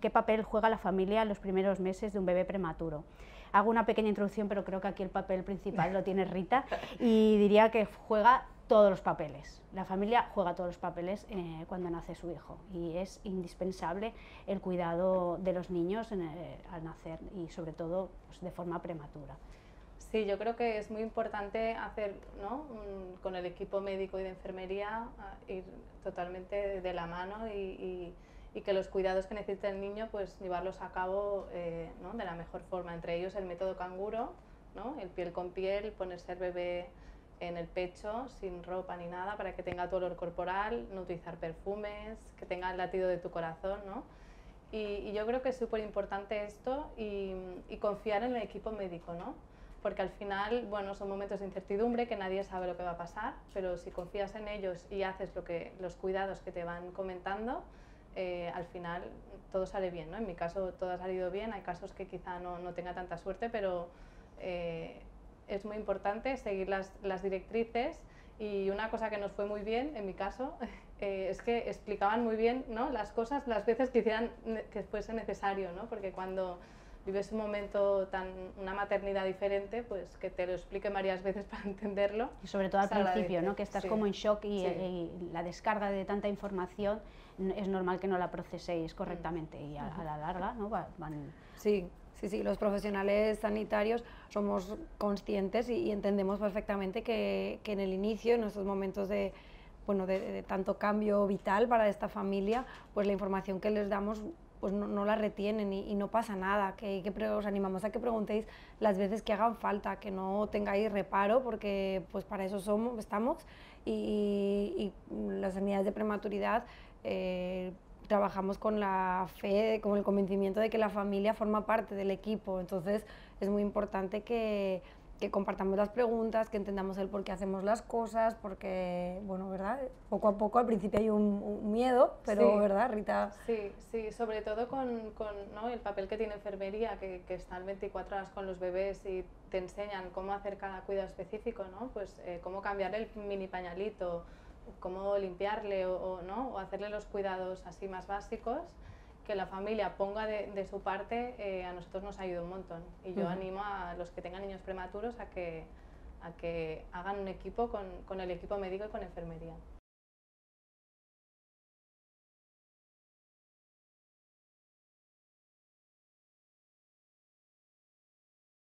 ¿Qué papel juega la familia en los primeros meses de un bebé prematuro? Hago una pequeña introducción, pero creo que aquí el papel principal lo tiene Rita y diría que juega todos los papeles. La familia juega todos los papeles eh, cuando nace su hijo y es indispensable el cuidado de los niños eh, al nacer y sobre todo pues, de forma prematura. Sí, yo creo que es muy importante hacer ¿no? con el equipo médico y de enfermería ir totalmente de la mano y y que los cuidados que necesita el niño, pues llevarlos a cabo eh, ¿no? de la mejor forma. Entre ellos el método canguro, ¿no? el piel con piel, ponerse al bebé en el pecho sin ropa ni nada para que tenga tu olor corporal, no utilizar perfumes, que tenga el latido de tu corazón. ¿no? Y, yo creo que es súper importante esto y, y, confiar en el equipo médico, ¿no? porque al final, bueno, son momentos de incertidumbre que nadie sabe lo que va a pasar, pero si confías en ellos y haces lo que, los cuidados que te van comentando, eh, al final todo sale bien. ¿no? En mi caso todo ha salido bien, hay casos que quizá no, no tenga tanta suerte, pero eh, es muy importante seguir las, las, directrices y una cosa que nos fue muy bien, en mi caso, eh, es que explicaban muy bien ¿no? las cosas las veces que, hicieran, que fuese necesario, ¿no? porque cuando vives un momento tan, una maternidad diferente, pues que te lo explique varias veces para entenderlo. Y sobre todo al principio, ¿no? que estás como en shock y, la descarga de tanta información es normal que no la proceséis correctamente y a, la larga ¿no? van... Sí, sí, sí, los profesionales sanitarios somos conscientes y, entendemos perfectamente que, que, en el inicio, en estos momentos de, bueno, de, de tanto cambio vital para esta familia, pues la información que les damos pues no, la retienen y, no pasa nada, que, que, os animamos a que preguntéis las veces que hagan falta, que no tengáis reparo, porque pues para eso somos, estamos. Y, las unidades de prematuridad eh, trabajamos con la fe, con el convencimiento de que la familia forma parte del equipo, entonces es muy importante que que compartamos las preguntas, que entendamos el por qué hacemos las cosas, porque, bueno, ¿verdad? Poco a poco, al principio hay un, miedo, pero, ¿verdad, Rita? Sí, sí, sobre todo con, con ¿no? el papel que tiene enfermería, que, que, están 24 horas con los bebés y te enseñan cómo hacer cada cuidado específico, ¿no? Pues eh, cómo cambiar el mini pañalito, cómo limpiarle o, o, ¿no? o hacerle los cuidados así más básicos que la familia ponga de, su parte, eh, a nosotros nos ayuda un montón. Y yo animo a los que tengan niños prematuros a que, a que hagan un equipo con, con el equipo médico y con enfermería.